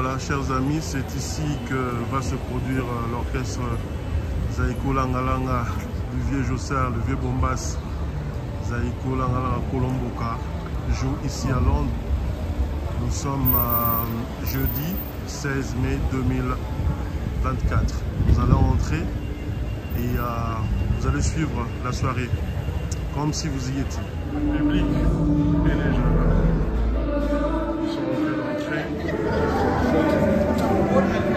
Voilà, chers amis, c'est ici que va se produire euh, l'orchestre Zaiko Langalanga du vieux Jossard, le vieux Bombas. Zaiko Langalanga Colomboka joue ici à Londres. Nous sommes euh, jeudi 16 mai 2024. Nous allons entrer et euh, vous allez suivre la soirée comme si vous y étiez. Public et les jeunes. Sont en train d'entrer. Voilà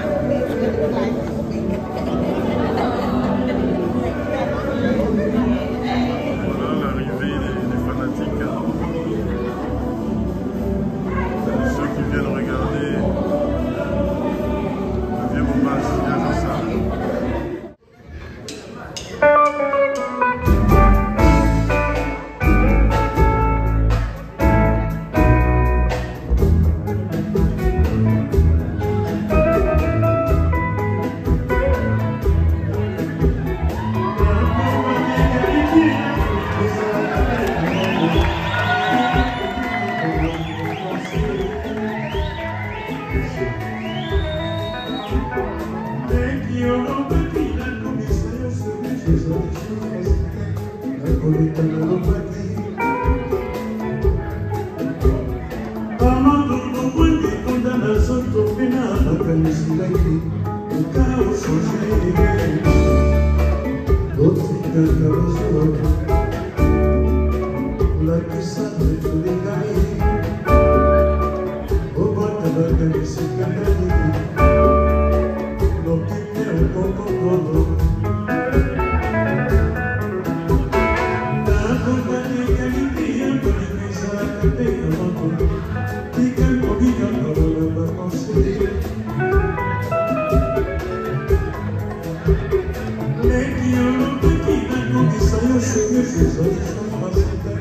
kolekana lopati pamakokokwandi konda na soto mpe na makanisi laki oka osonge Jesus,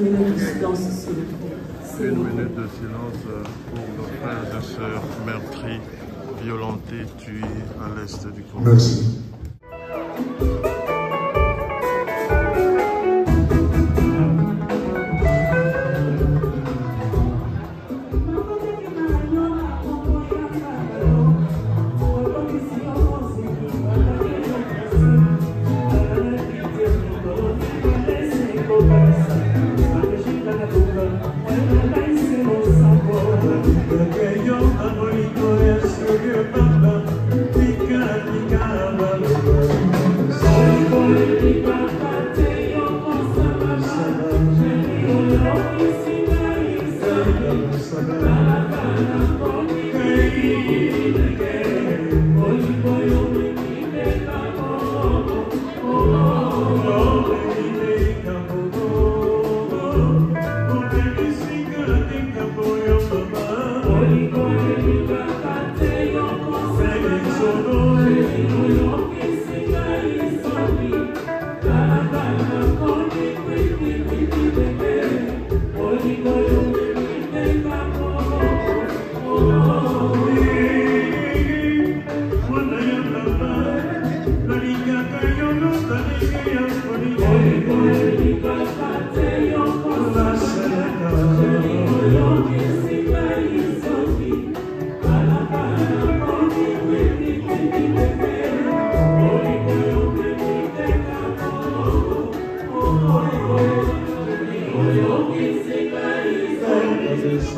Une minute de silence, plaît. Une minute de silence pour nos frères et sœurs meurtris, violentés, tués à l'est du Congo. merci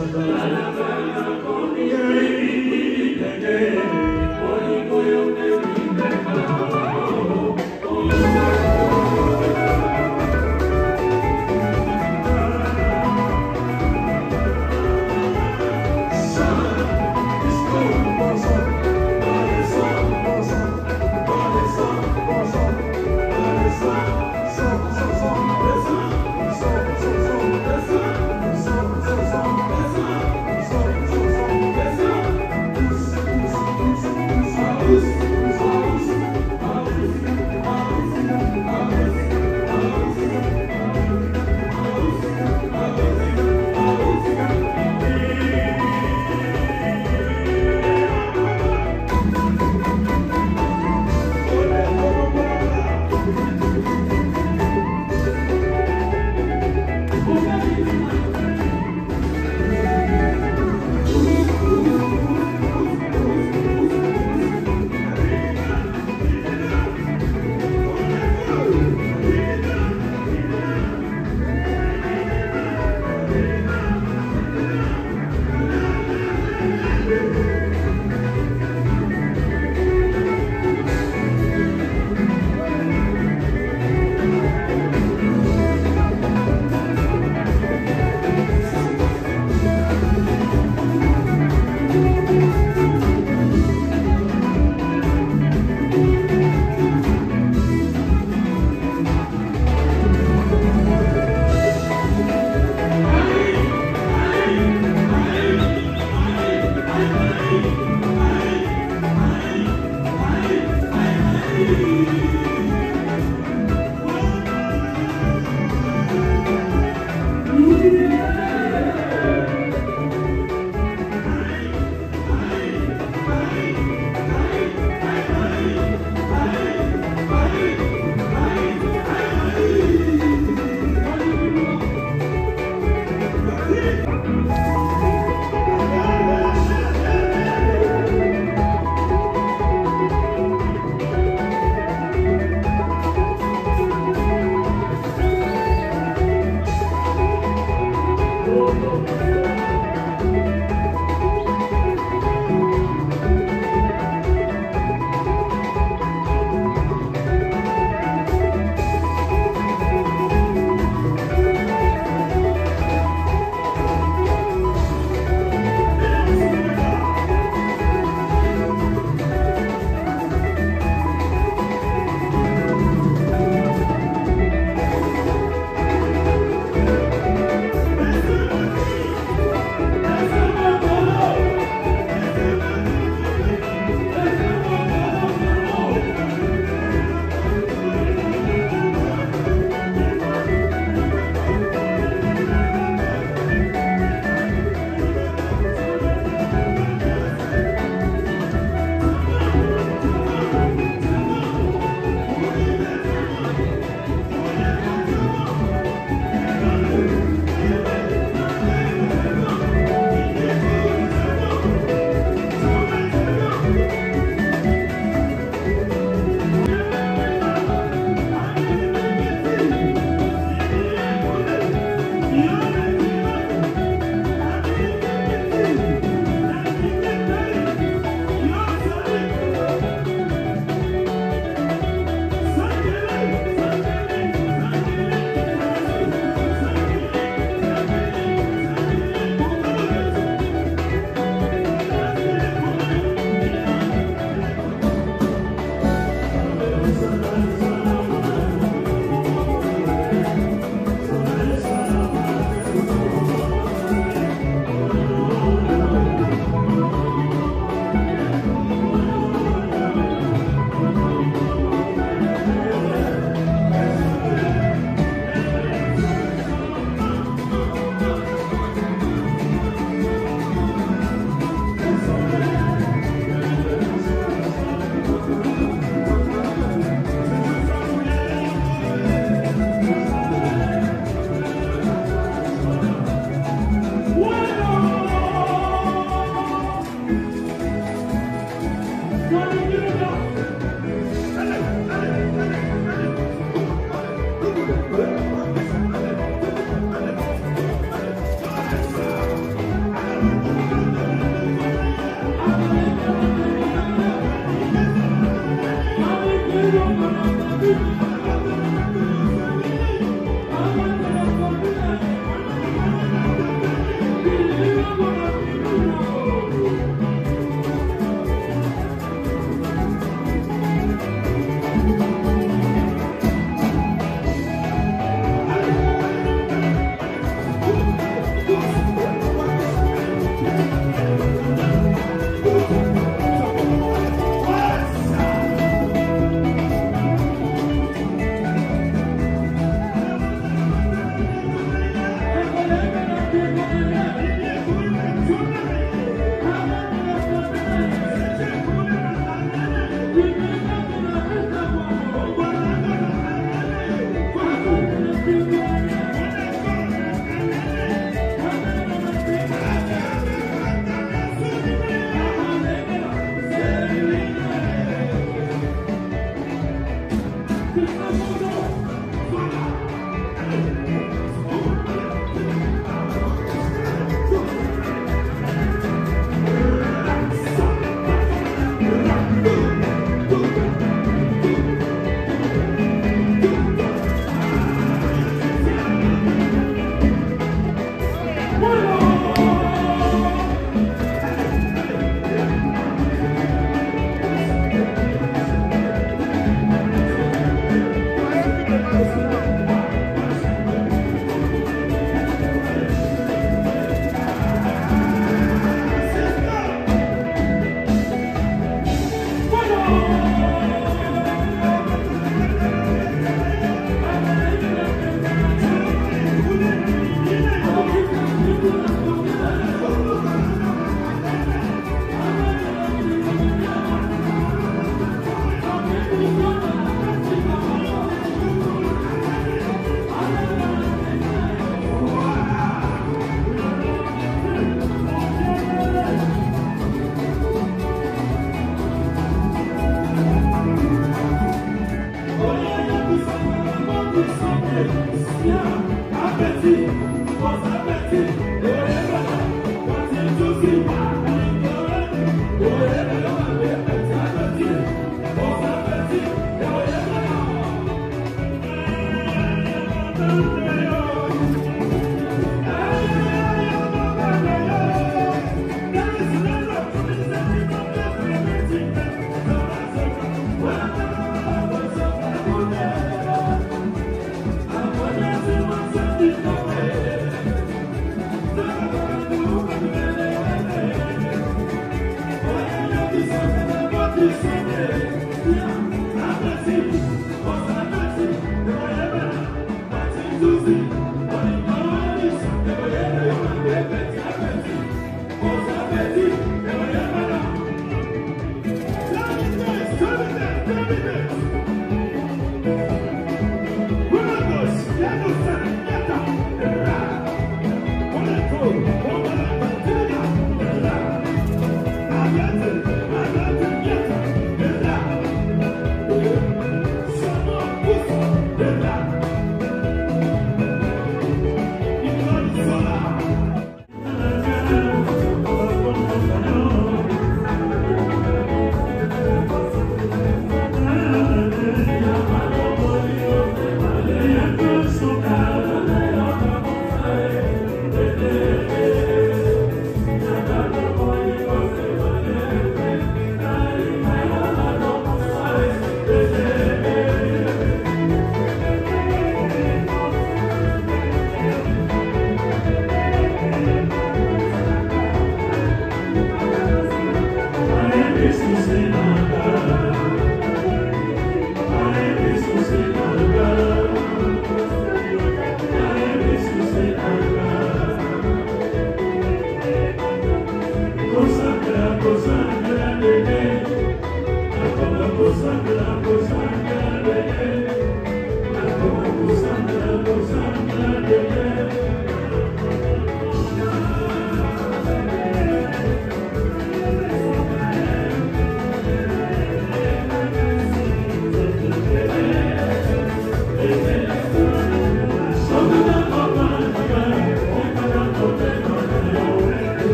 Santa